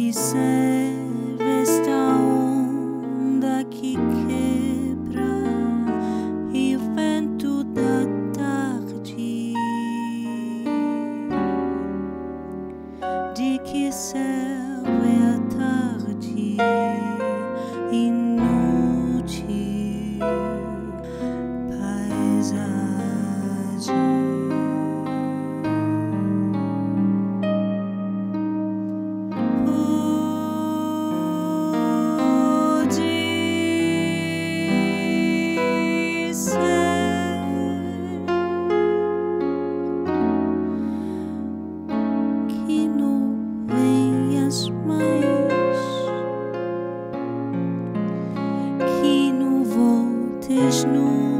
que serve esta onda que quebra e o vento da tarde? De que serve? Tisch nun.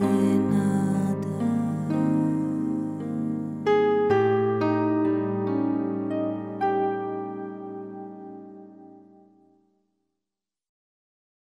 Mm.